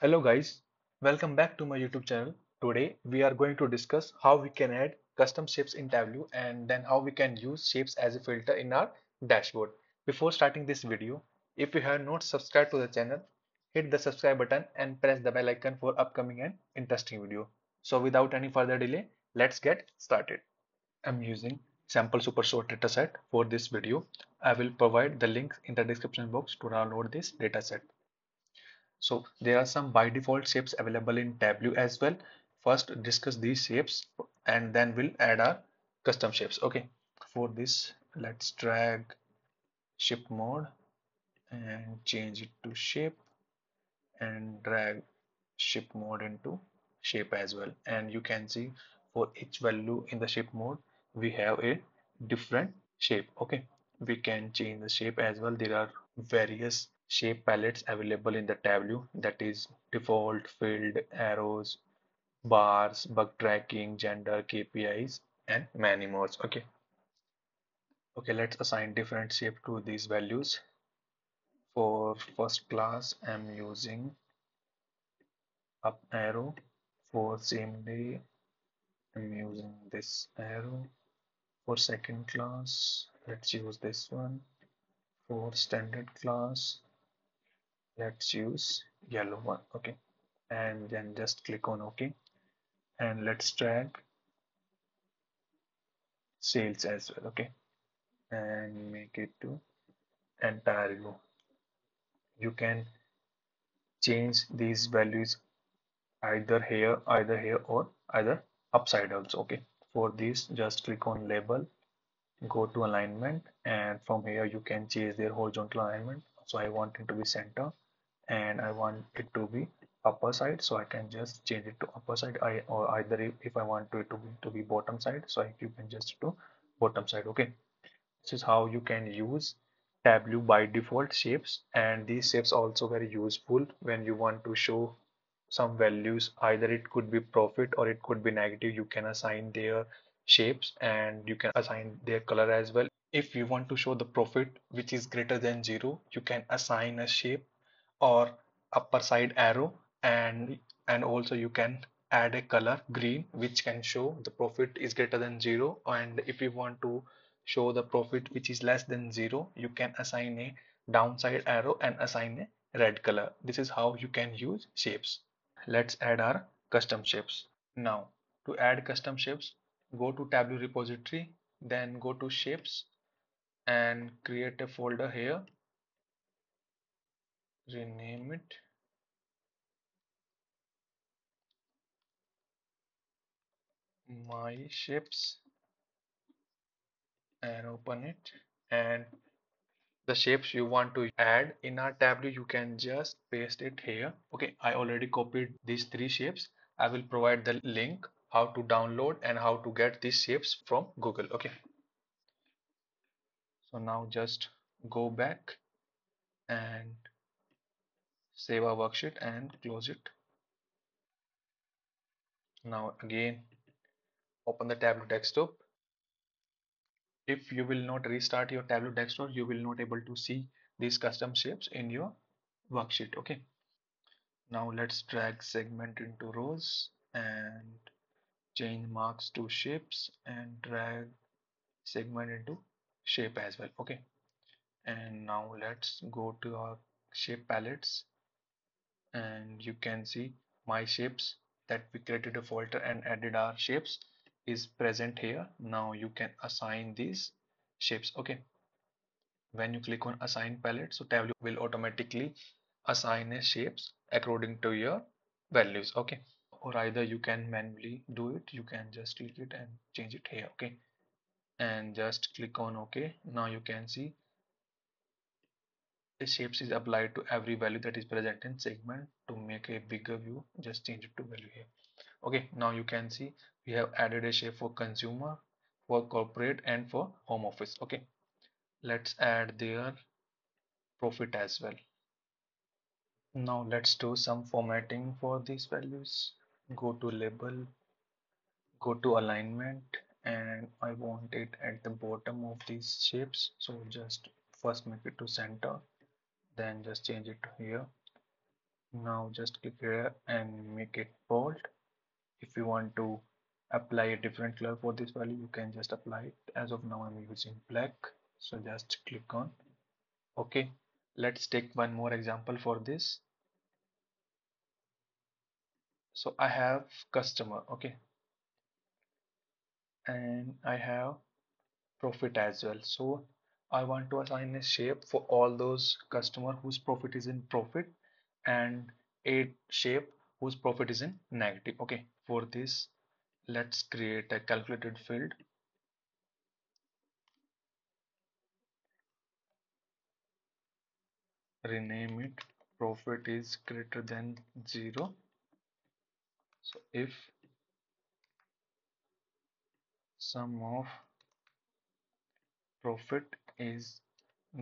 Hello guys, welcome back to my YouTube channel. Today we are going to discuss how we can add custom shapes in Tableau and then how we can use shapes as a filter in our dashboard. Before starting this video, if you have not subscribed to the channel, hit the subscribe button and press the bell icon for upcoming and interesting video. So without any further delay, let's get started. I'm using sample superstore dataset for this video. I will provide the link in the description box to download this dataset. So there are some by default shapes available in Tableau as well. First discuss these shapes and then we'll add our custom shapes. Okay, for this let's drag ship mode and change it to shape and drag ship mode into shape as well. And you can see for each value in the ship mode we have a different shape. Okay. We can change the shape as well. There are various shape palettes available in the Tableau that is default, filled, arrows, bars, bug tracking, gender, KPIs and many more. Okay. Okay, let's assign different shape to these values. For first class, I'm using up arrow. For same day, I'm using this arrow. For second class, let's use this one. For standard class, let's use yellow one okay. And then just click on ok and let's drag sales as well okay. And make it to entire row. You can change these values either here either here or either upside also okay. For this just click on label go to alignment and from here you can change their horizontal alignment. So I want it to be center and I want it to be upper side so I can just change it to upper side. I or either if, I want it to be to be bottom side so you can just do bottom side okay? This is how you can use Tableau by default shapes and these shapes also very useful when you want to show some values. Either it could be profit or it could be negative you can assign their shapes and you can assign their color as well. If you want to show the profit which is greater than zero you can assign a shape or upper side arrow and and also you can add a color green which can show the profit is greater than zero. And if you want to show the profit which is less than zero you can assign a downside arrow and assign a red color. This is how you can use shapes. Let's add our custom shapes. Now to add custom shapes go to tableau repository then go to shapes and create a folder here rename it. My shapes and open it. And the shapes you want to add in our tableau you can just paste it here. Okay i already copied these three shapes. I will provide the link how to download and how to get these shapes from google. Okay. So now just go back and save our worksheet and close it. Now again open the tableau desktop. If you will not restart your tableau desktop you will not able to see these custom shapes in your worksheet okay? Now let's drag segment into rows and change marks to shapes and drag segment into shape as well okay? And now let's go to our shape palettes and you can see my shapes that we created a folder and added our shapes is present here. Now you can assign these shapes. Okay. When you click on assign palette so tableau will automatically assign a shapes according to your values. Okay. Or either you can manually do it. You can just click it and change it here. Okay. And just click on ok now you can see shapes is applied to every value that is present in segment to make a bigger view just change it to value here. Okay now you can see we have added a shape for consumer for corporate and for home office. Okay let's add their profit as well. Now let's do some formatting for these values. Go to label go to alignment and I want it at the bottom of these shapes. So just first make it to center then just change it to here. Now just click here and make it bold. If you want to apply a different color for this value you can just apply it. As of now I'm using black so just click on. Okay let's take one more example for this. So I have customer okay. And I have profit as well. So I want to assign a shape for all those customer whose profit is in profit and a shape whose profit is in negative. Okay for this let's create a calculated field. Rename it. Profit is greater than 0 so if sum of profit is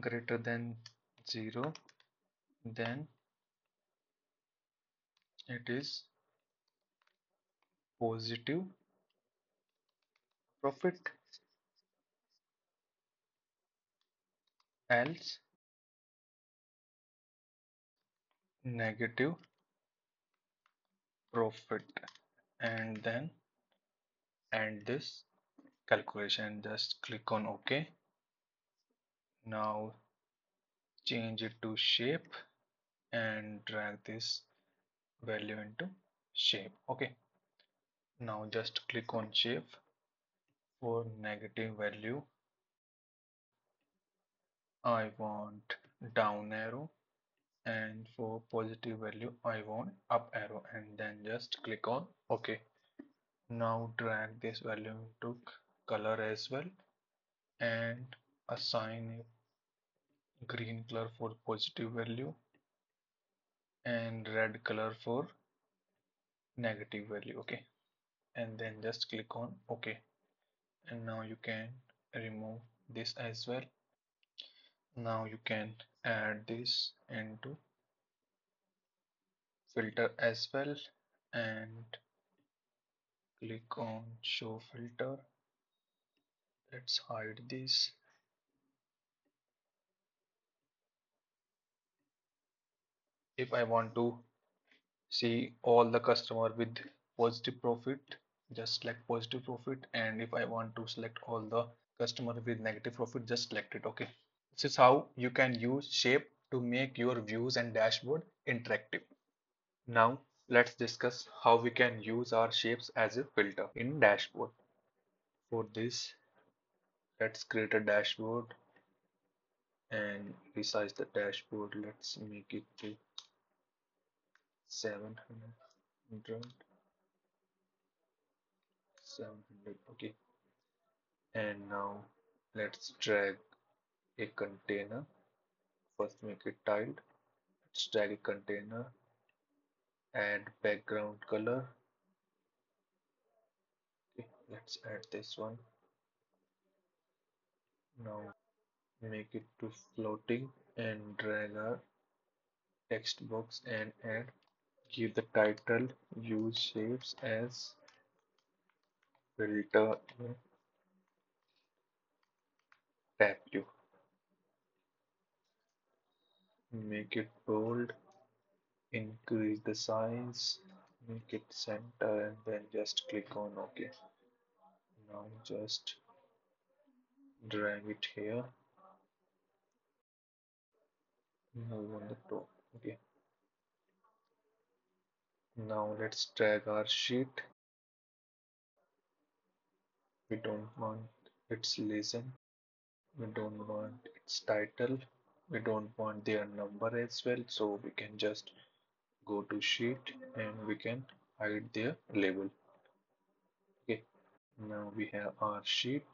greater than 0 then it is positive profit. Else negative profit. And then end this calculation. Just click on ok now change it to shape and drag this value into shape. Okay. Now just click on shape for negative value. I want down arrow and for positive value I want up arrow and then just click on OK. Now drag this value into color as well and assign a green color for positive value and red color for negative value okay? And then just click on ok and now you can remove this as well. Now you can add this into filter as well and click on show filter. Let's hide this if I want to see all the customer with positive profit just select positive profit. And if I want to select all the customer with negative profit just select it okay? This is how you can use shape to make your views and dashboard interactive. Now let's discuss how we can use our shapes as a filter in dashboard. For this let's create a dashboard and resize the dashboard. Let's make it 700 700 okay. And now let's drag a container. First make it tiled. Let's drag a container. Add background color. Okay let's add this one. Now make it to floating and drag our text box and add give the title use shapes as filter in tab view. Make it bold increase the size make it center and then just click on ok. Now just drag it here. Now on the top. Okay now let's drag our sheet. We don't want its lesson we don't want its title. We don't want their number as well. So we can just go to sheet and we can hide their label. Okay. Now we have our sheet.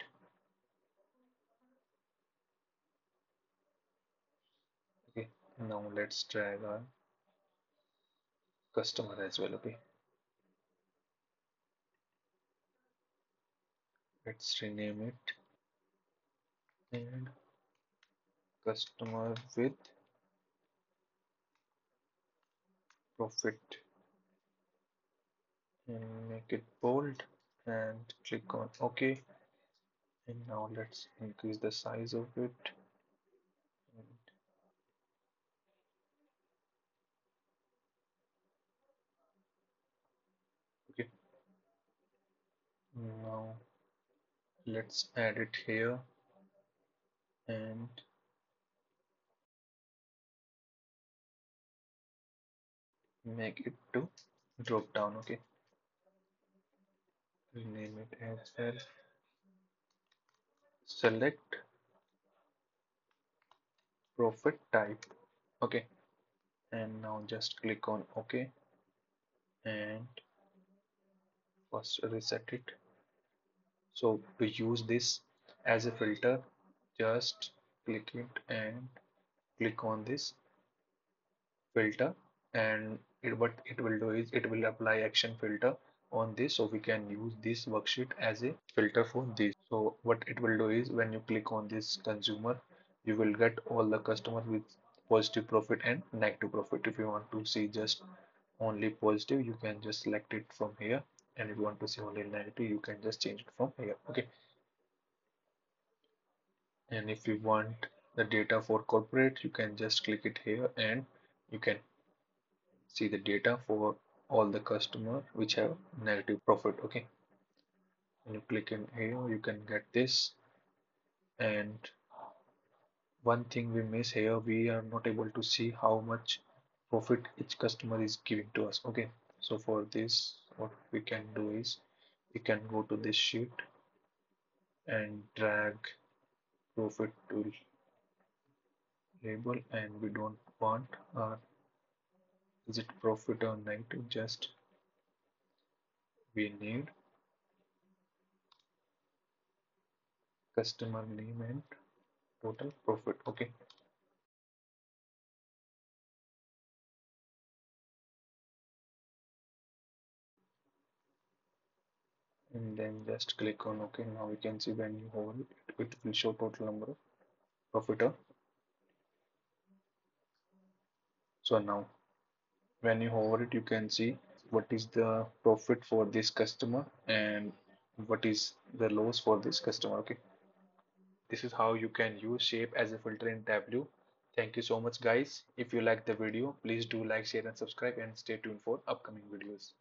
Okay. Now let's drag our customer as well okay? Let's rename it. And customer with profit. And make it bold and click on ok and now let's increase the size of it and let's add it here and make it to drop down okay? Rename it as select profit type okay? And now just click on ok and first reset it so to use this as a filter. Just click it and click on this filter. And it, what it will do is it will apply action filter on this. So we can use this worksheet as a filter for this. So what it will do is when you click on this consumer you will get all the customers with positive profit and negative profit. If you want to see just only positive you can just select it from here and if you want to see only negative you can just change it from here okay? And if you want the data for corporate you can just click it here and you can see the data for all the customer which have negative profit okay? When you click in here you can get this. And one thing we miss here we are not able to see how much profit each customer is giving to us okay? So for this what we can do is we can go to this sheet and drag profit to label and we don't want our is it profit or negative just we need customer name and total profit okay and then just click on ok. Now we can see when you hover it, it will show total number of profiter so now when you hover it you can see what is the profit for this customer and what is the loss for this customer okay this is how you can use shape as a filter in tableau thank you so much guys. If you like the video please do like share and subscribe and stay tuned for upcoming videos